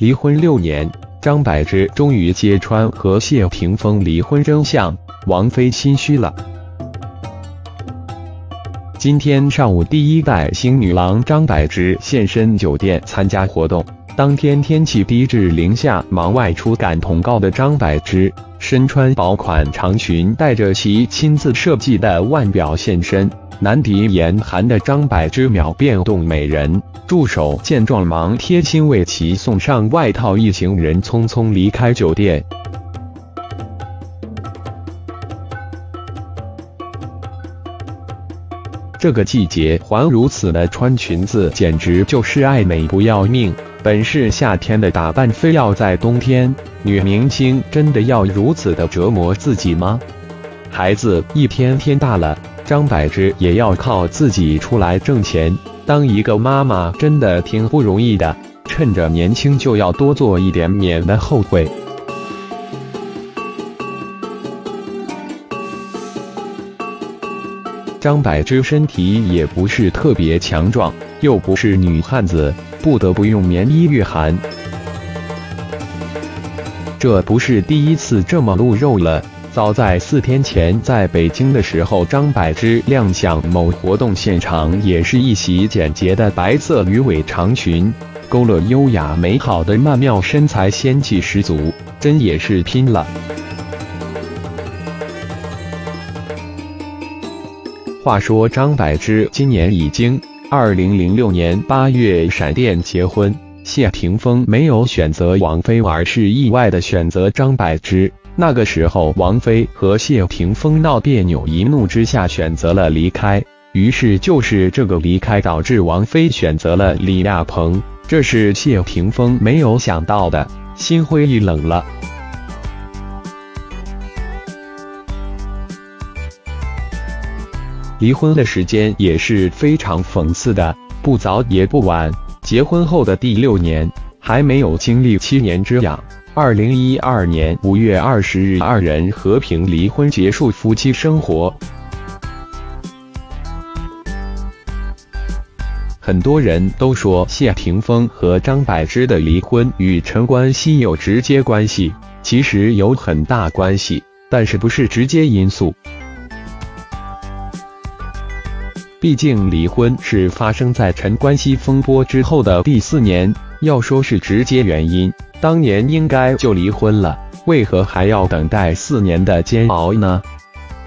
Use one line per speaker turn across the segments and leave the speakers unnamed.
离婚六年，张柏芝终于揭穿和谢霆锋离婚真相，王菲心虚了。今天上午，第一代星女郎张柏芝现身酒店参加活动。当天天气低至零下，忙外出赶通告的张柏芝，身穿薄款长裙，带着其亲自设计的腕表现身。难敌严寒的张柏芝秒变动美人，助手见状忙贴心为其送上外套，一行人匆匆离开酒店。这个季节还如此的穿裙子，简直就是爱美不要命。本是夏天的打扮，非要在冬天，女明星真的要如此的折磨自己吗？孩子一天天大了。张柏芝也要靠自己出来挣钱，当一个妈妈真的挺不容易的，趁着年轻就要多做一点，免得后悔。张柏芝身体也不是特别强壮，又不是女汉子，不得不用棉衣御寒。这不是第一次这么露肉了。早在四天前，在北京的时候，张柏芝亮相某活动现场，也是一袭简洁的白色鱼尾长裙，勾勒优雅美好的曼妙身材，仙气十足，真也是拼了。话说，张柏芝今年已经二零零六年八月闪电结婚，谢霆锋没有选择王菲，而是意外的选择张柏芝。那个时候，王菲和谢霆锋闹别扭，一怒之下选择了离开。于是，就是这个离开导致王菲选择了李亚鹏，这是谢霆锋没有想到的，心灰意冷了。离婚的时间也是非常讽刺的，不早也不晚，结婚后的第六年，还没有经历七年之痒。二零一二年五月二十日，二人和平离婚，结束夫妻生活。很多人都说谢霆锋和张柏芝的离婚与陈冠希有直接关系，其实有很大关系，但是不是直接因素。毕竟离婚是发生在陈冠希风波之后的第四年，要说是直接原因。当年应该就离婚了，为何还要等待四年的煎熬呢？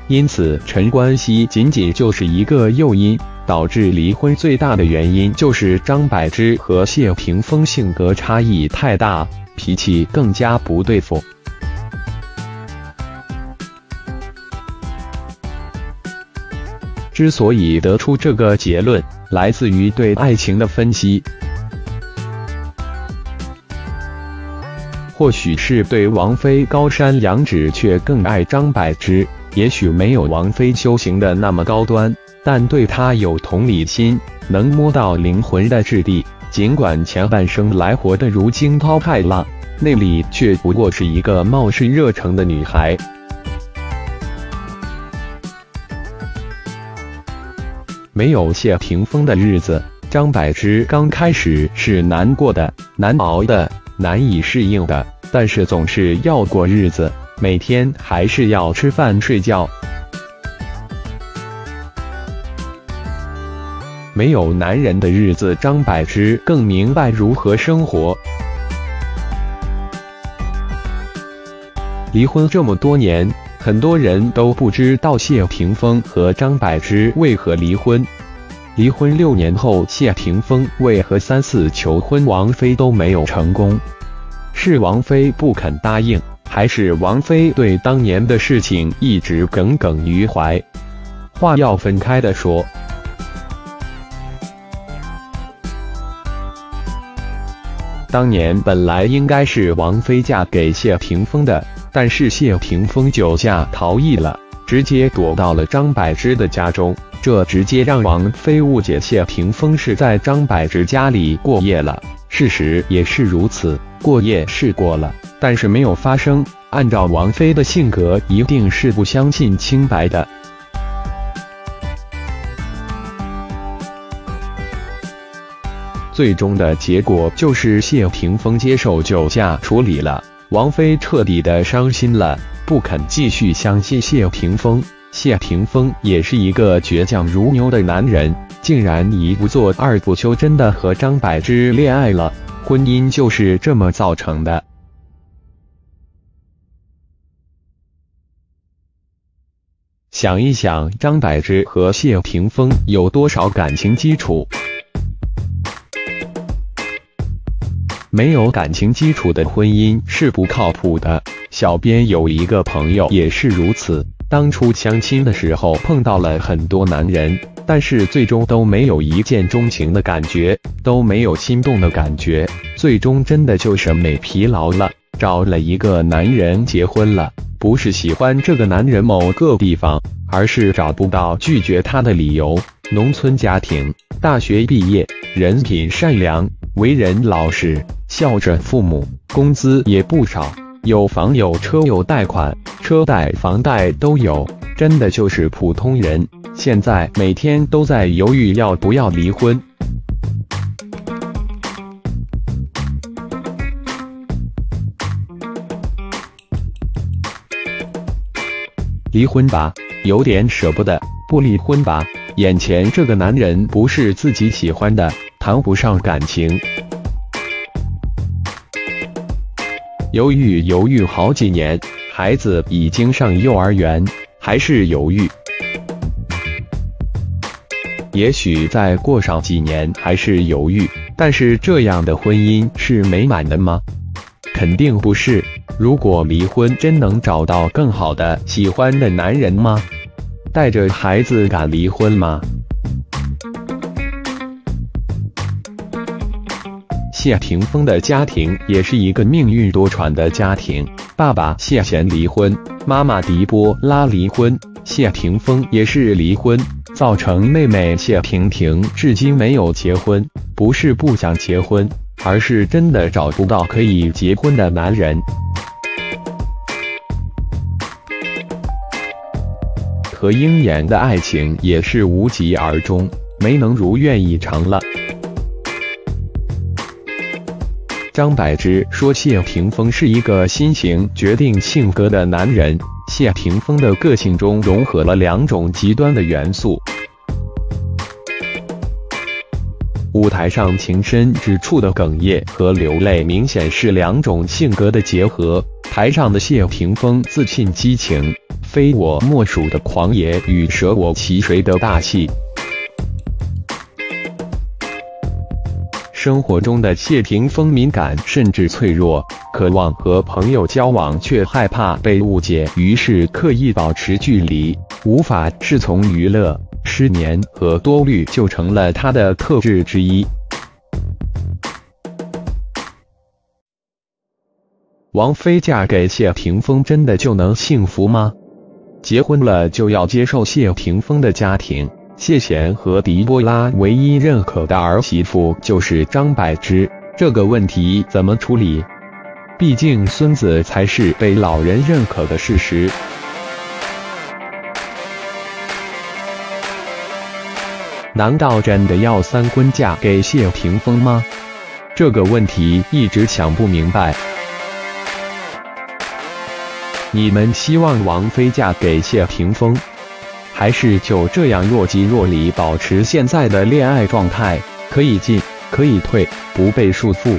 因此，陈冠希仅仅就是一个诱因，导致离婚最大的原因就是张柏芝和谢霆锋性格差异太大，脾气更加不对付。之所以得出这个结论，来自于对爱情的分析。或许是对王菲高山仰止，却更爱张柏芝。也许没有王菲修行的那么高端，但对她有同理心，能摸到灵魂的质地。尽管前半生来活的如惊涛骇浪，内里却不过是一个貌似热诚的女孩。没有谢霆锋的日子，张柏芝刚开始是难过的、难熬的。难以适应的，但是总是要过日子，每天还是要吃饭睡觉。没有男人的日子，张柏芝更明白如何生活。离婚这么多年，很多人都不知道谢霆锋和张柏芝为何离婚。离婚六年后，谢霆锋为何三次求婚王菲都没有成功？是王菲不肯答应，还是王菲对当年的事情一直耿耿于怀？话要分开的说。当年本来应该是王菲嫁给谢霆锋的，但是谢霆锋酒驾逃逸了，直接躲到了张柏芝的家中。这直接让王菲误解谢霆锋是在张柏芝家里过夜了，事实也是如此，过夜是过了，但是没有发生。按照王菲的性格，一定是不相信清白的。最终的结果就是谢霆锋接受酒驾处理了，王菲彻底的伤心了，不肯继续相信谢霆锋。谢霆锋也是一个倔强如牛的男人，竟然一不做二不休，真的和张柏芝恋爱了。婚姻就是这么造成的。想一想，张柏芝和谢霆锋有多少感情基础？没有感情基础的婚姻是不靠谱的。小编有一个朋友也是如此，当初相亲的时候碰到了很多男人，但是最终都没有一见钟情的感觉，都没有心动的感觉，最终真的就审美疲劳了，找了一个男人结婚了。不是喜欢这个男人某个地方，而是找不到拒绝他的理由。农村家庭，大学毕业，人品善良，为人老实。孝着父母，工资也不少，有房有车有贷款，车贷房贷都有，真的就是普通人。现在每天都在犹豫要不要离婚。离婚吧，有点舍不得；不离婚吧，眼前这个男人不是自己喜欢的，谈不上感情。犹豫犹豫好几年，孩子已经上幼儿园，还是犹豫。也许再过上几年还是犹豫，但是这样的婚姻是美满的吗？肯定不是。如果离婚，真能找到更好的喜欢的男人吗？带着孩子敢离婚吗？谢霆锋的家庭也是一个命运多舛的家庭，爸爸谢贤离婚，妈妈狄波拉离婚，谢霆锋也是离婚，造成妹妹谢婷婷至今没有结婚。不是不想结婚，而是真的找不到可以结婚的男人。和鹰眼的爱情也是无疾而终，没能如愿以偿了。张柏芝说：“谢霆锋是一个心情决定性格的男人。谢霆锋的个性中融合了两种极端的元素。舞台上情深之处的哽咽和流泪，明显是两种性格的结合。台上的谢霆锋自信激情，非我莫属的狂野与舍我其谁的大气。”生活中的谢霆锋敏感甚至脆弱，渴望和朋友交往，却害怕被误解，于是刻意保持距离，无法适从娱乐。失眠和多虑就成了他的特质之一。王菲嫁给谢霆锋，真的就能幸福吗？结婚了就要接受谢霆锋的家庭。谢贤和狄波拉唯一认可的儿媳妇就是张柏芝，这个问题怎么处理？毕竟孙子才是被老人认可的事实。难道真的要三婚嫁给谢霆锋吗？这个问题一直想不明白。你们希望王菲嫁给谢霆锋？还是就这样若即若离，保持现在的恋爱状态，可以进，可以退，不被束缚。